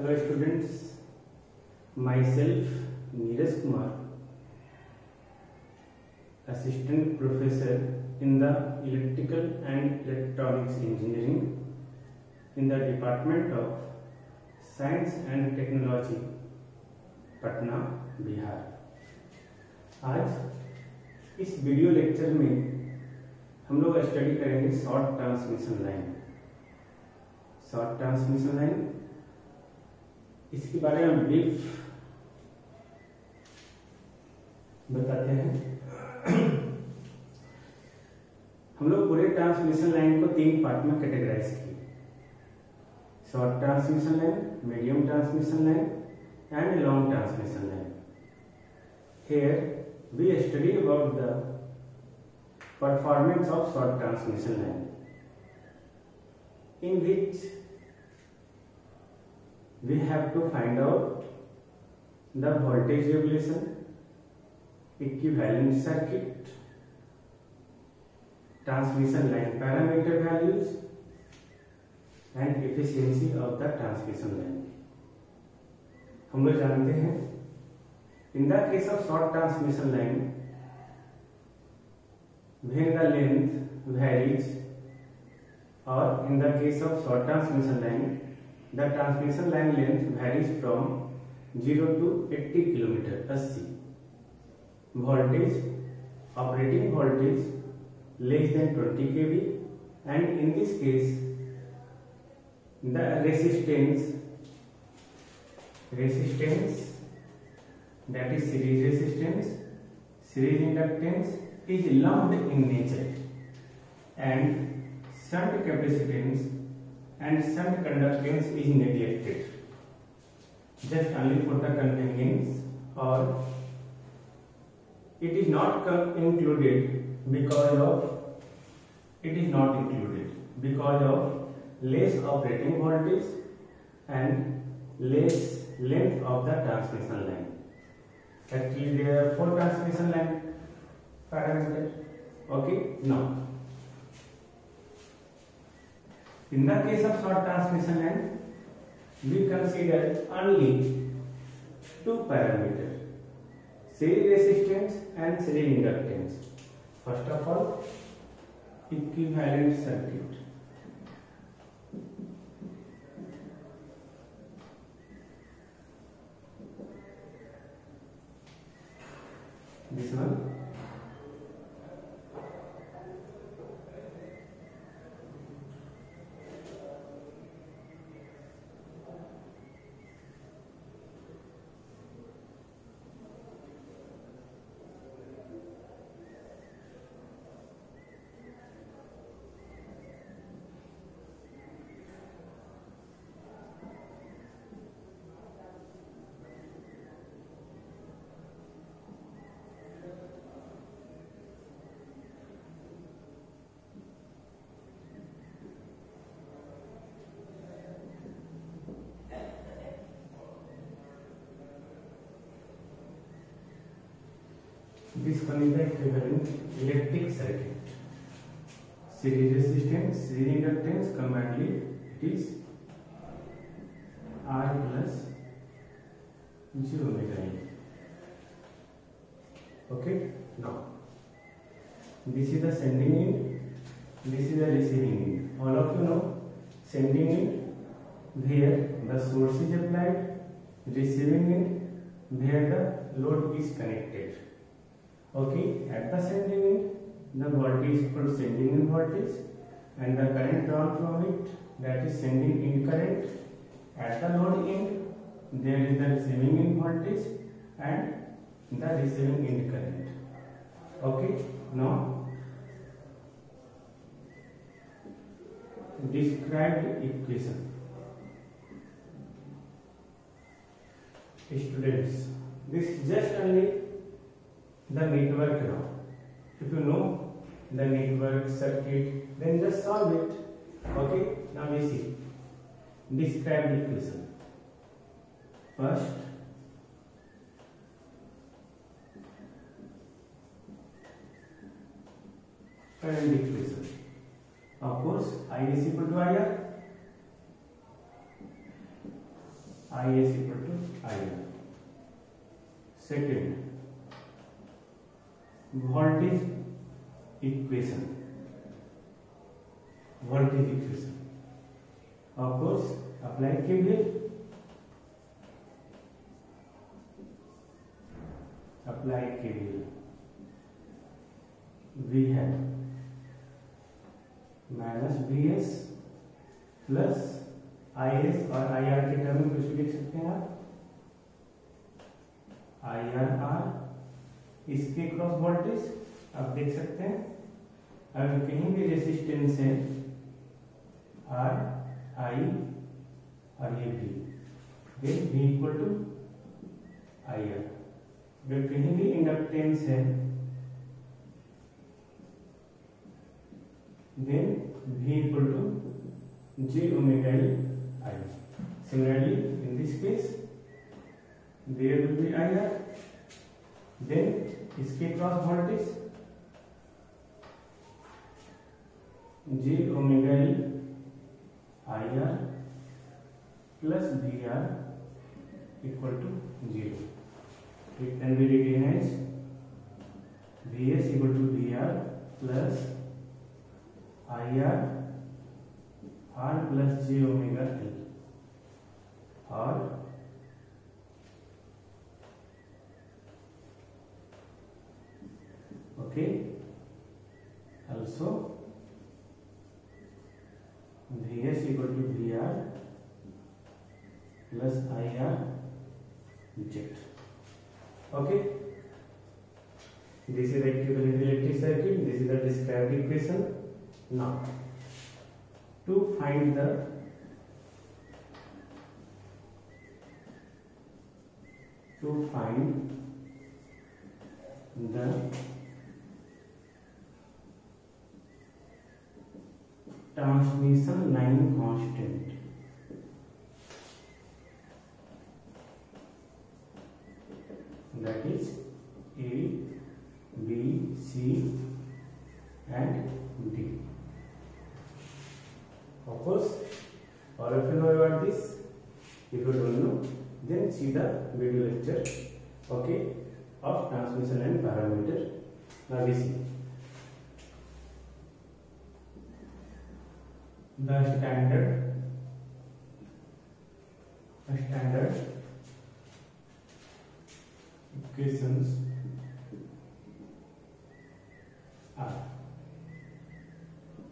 Hello students myself Neeraj Kumar assistant professor in the electrical and electronics engineering in the department of science and technology Patna Bihar आज इस video lecture में हम लोग study करेंगे short transmission line short transmission line इसके बारे में brief बताते हैं हम लोग पूरे ट्रांसमिशन लाइन को तीन पार्ट में कैटेगराइज किए short transmission line medium transmission line and long transmission line here we study about the performance of short transmission line in which we have to find out the voltage regulation equivalent circuit transmission line parameter values and efficiency of the transmission line हम लोग जानते हैं in the case of short transmission line when the length varies or in the case of short transmission line the transmission line length varies from 0 to 80 km 80 voltage operating voltage less than 20 kV and in this case the resistance resistance that is series resistance series inductance is lumped in nature and shunt capacitance and shunt conductance is neglected just only for the convenience or it is not included because of it is not included because of less operating voltage and less length of the transmission line actually there are four transmission line parameters okay now in the case of short transmission line, we consider only two parameters, series resistance and series inductance. First of all, equivalent circuit. This one this conjugate equivalent electric circuit series resistance series inductance combinedly it is r plus 0 mechanism okay now this is the sending end this is the receiving end all of you know sending end where the source is applied receiving end where the load is connected okay at the sending end the voltage equals sending end voltage and the current drawn from it that is sending end current at the load end there is the receiving end voltage and the receiving end current okay now described equation students this is just only the network now. If you know the network circuit, then just solve it. Okay, now we see. Describe the equation. First, current equation. Of course, I is equal to I R. I is equal to I R. Second, voltage equation voltage equation of course applied के लिए applied के लिए v है minus B S plus I S और I R के term में कुछ भी लिख सकते हैं आप आई आर आर इसके क्रॉस वोल्टेज आप देख सकते हैं अगर कहीं भी रेसिस्टेंस है आर आई और ये भी then v equal to I R अगर कहीं भी इंडक्टेंस है then v equal to J omega I similarly in this case there will be I R then इसके cross voltage J omega E I R plus B R equal to zero V S equal to B R plus I R R plus J omega E और okay also vs equal to vr plus ir z okay this is the equivalent electric circuit this is the described equation now to find the to find the transmission line constant. That is A, B, C and D. Of course, all of you know about this. If you don't know, then see the video lecture okay, of transmission line parameter. Now we see. standard equations are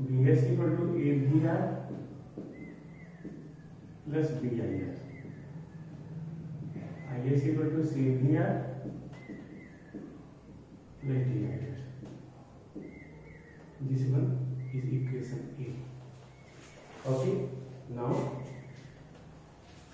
Bs equal to ABR plus BIR, Is equal to CBR plus DIR. This one is equation A. okay now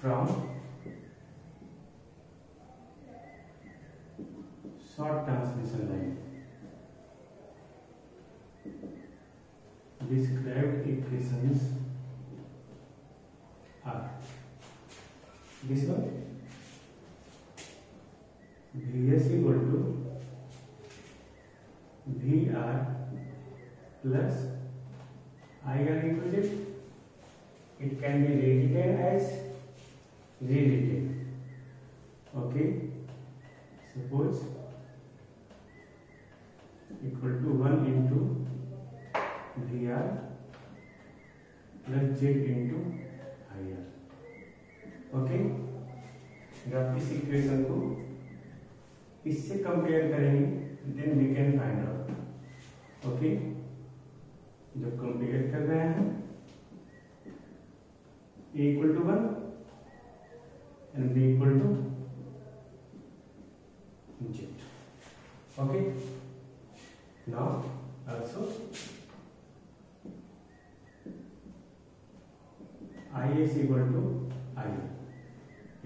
from short transmission line described equations are this one vs equal to vr plus i got equal to it can be rewritten as rewritten okay suppose equal to 1 into vr plus z into ir okay graph is equation को इससे compare करेंगे then we can find out okay जब compare कर रहे हैं a equal to 1 and b equal to z okay now also i is equal to i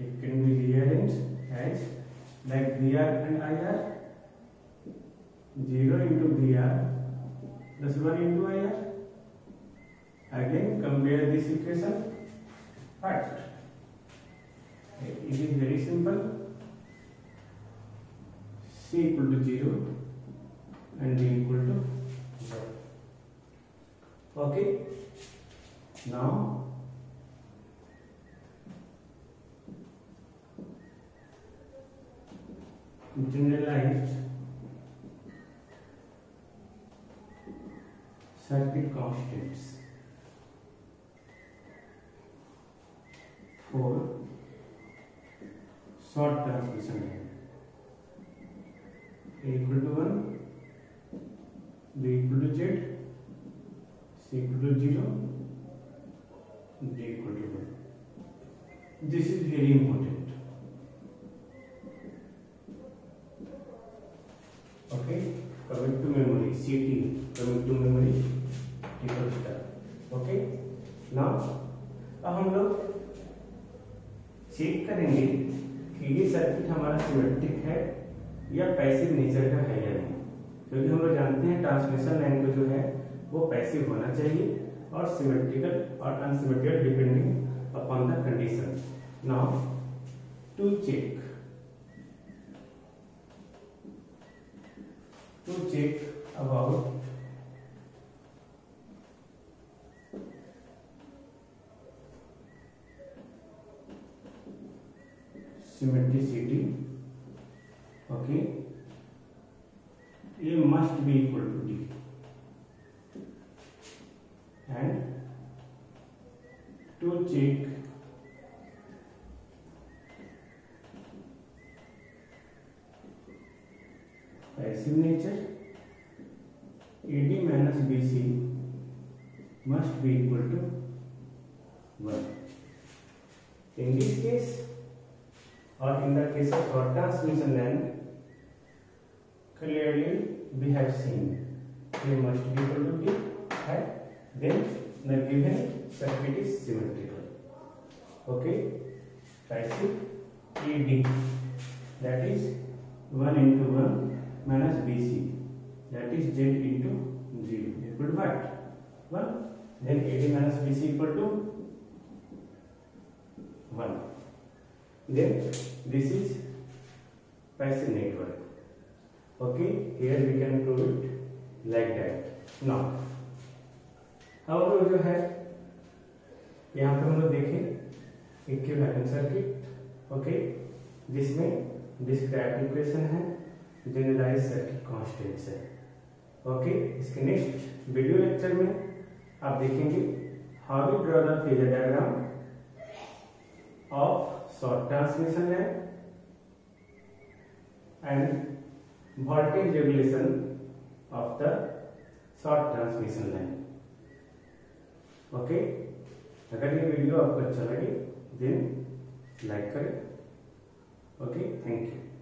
it can be rearranged as like vr and ir 0 into vr plus 1 into ir again compare this equation fact. It is very simple. C equal to 0 and D equal to 0. Okay. Now for short transmission line a equal to 1 b equal to z c equal to 0 d equal to 1 this is very important okay coming to memory ct coming to memory triple star okay now अब हम लोग check करेंगे कि ये circuit हमारा symmetric है या passive nature का है या नहीं क्योंकि हम लोग जानते हैं ट्रांसमिशन लाइन को जो है वो पैसिव होना चाहिए और सिमेट्रिकल और unsymmetrical depending upon the condition now to check to check about symmetricity okay a must be equal to d and to check passive nature ad minus bc must be equal to 1 in this case or in the case of our transmission line clearly we have seen k must be equal to b right then the given circuit is symmetrical okay try tricycle ad that is 1 into 1 minus bc that is z into 0 equal to what 1 then ad minus bc equal to 1 then this is passive network okay here we can prove it like that now how do you have यहाँ पर हम लोग देखें equivalent circuit okay जिसमें describe equation है generalise circuit constants है okay इसके next video lecture में आप देखेंगे how to draw the phasor diagram of short transmission है and voltage regulation of the short transmission line okay अगर ये वीडियो आपको अच्छा लगे देन लाइक करें ओके थैंक यू